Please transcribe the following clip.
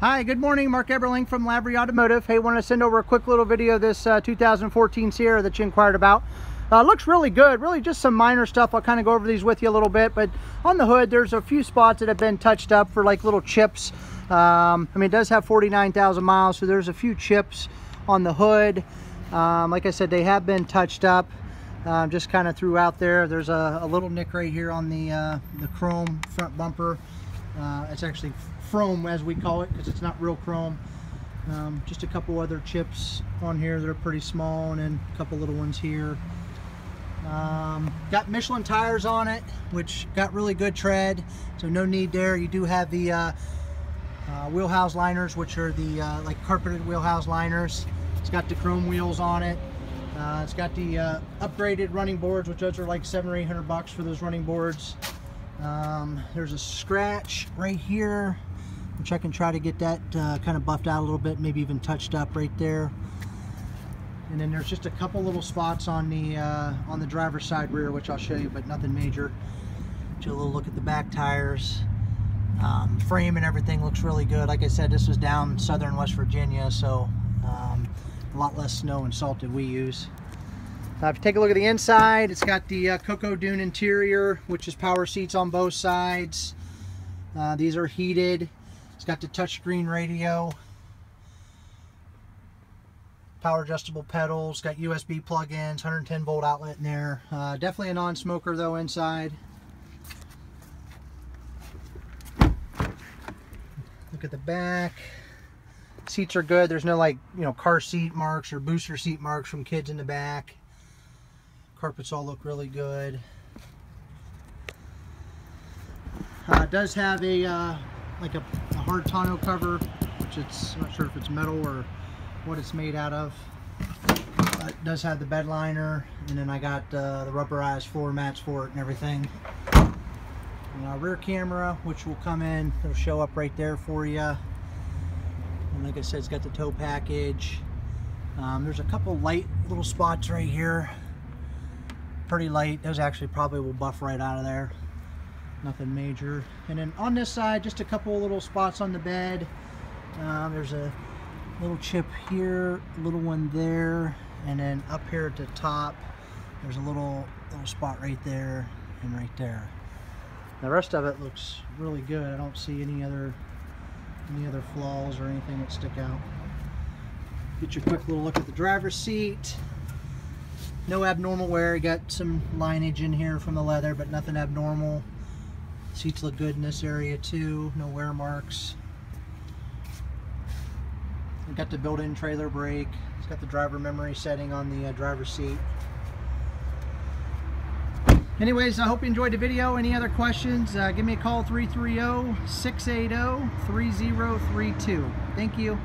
Hi, good morning. Mark Eberling from Lavery Automotive. Hey, want to send over a quick little video of this uh, 2014 Sierra that you inquired about. Uh, looks really good, really just some minor stuff. I'll kind of go over these with you a little bit, but on the hood, there's a few spots that have been touched up for like little chips. Um, I mean, it does have 49,000 miles, so there's a few chips on the hood. Um, like I said, they have been touched up. Uh, just kind of throughout there. There's a, a, little nick right here on the, uh, the chrome front bumper. Uh, it's actually chrome as we call it because it's not real chrome. Um, just a couple other chips on here that are pretty small and then a couple little ones here. Um, got Michelin tires on it, which got really good tread, so no need there. You do have the uh, uh, liners, which are the uh, like carpeted wheel house liners. It's got the chrome wheels on it. Uh, it's got the uh, upgraded running boards, which those are like seven or eight hundred bucks for those running boards. Um, there's a scratch right here, which I can try to get that uh, kind of buffed out a little bit, maybe even touched up right there. And then there's just a couple little spots on the uh, on the driver's side rear, which I'll show you, but nothing major. Do a little look at the back tires. Um, frame and everything looks really good. Like I said, this was down southern West Virginia, so um, a lot less snow and salt than we use. Uh, if you take a look at the inside, it's got the uh, Cocoa Dune interior, which is power seats on both sides. Uh, these are heated. It's got the touchscreen radio. Power adjustable pedals, got USB plug-ins, 110 volt outlet in there. Uh, definitely a non-smoker though inside. Look at the back. Seats are good. There's no like, you know, car seat marks or booster seat marks from kids in the back. Carpets all look really good. Uh, does have a uh, like a, a, hard tonneau cover, which it's I'm not sure if it's metal or what it's made out of. But it does have the bed liner, and then I got uh, the rubberized floor mats for it and everything. And our rear camera, which will come in, it'll show up right there for you. And like I said, it's got the tow package. Um, there's a couple light little spots right here pretty light. Those actually probably will buff right out of there. Nothing major. And then on this side, just a couple little spots on the bed. Um, there's a little chip here, a little one there, and then up here at the top, there's a little little spot right there and right there. The rest of it looks really good. I don't see any other any other flaws or anything that stick out. Get your quick little look at the driver's seat. No abnormal wear. Got some lineage in here from the leather, but nothing abnormal. Seats look good in this area too. No wear marks. We got the built-in trailer brake. It's got the driver memory setting on the uh, driver's seat. Anyways, I hope you enjoyed the video. Any other questions, uh, give me a call 330-680-3032. Thank you.